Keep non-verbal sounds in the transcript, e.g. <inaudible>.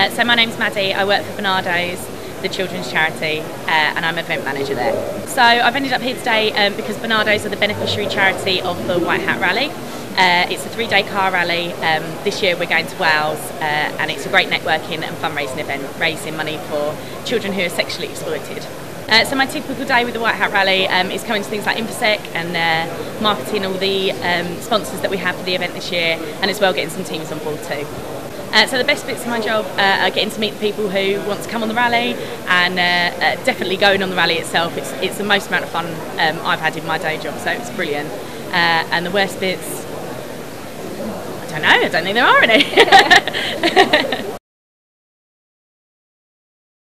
Uh, so my name's Maddie. I work for Barnardo's, the children's charity, uh, and I'm event manager there. So I've ended up here today um, because Barnardo's are the beneficiary charity of the White Hat Rally. Uh, it's a three-day car rally. Um, this year we're going to Wales, uh, and it's a great networking and fundraising event, raising money for children who are sexually exploited. Uh, so my typical day with the White Hat Rally um, is coming to things like Infosec and uh, marketing all the um, sponsors that we have for the event this year, and as well getting some teams on board too. Uh, so the best bits of my job uh, are getting to meet the people who want to come on the rally, and uh, uh definitely going on the rally itself. It's, it's the most amount of fun um, I've had in my day job, so it's brilliant. Uh, and the worst bits, I don't know. I don't think there are any. <laughs>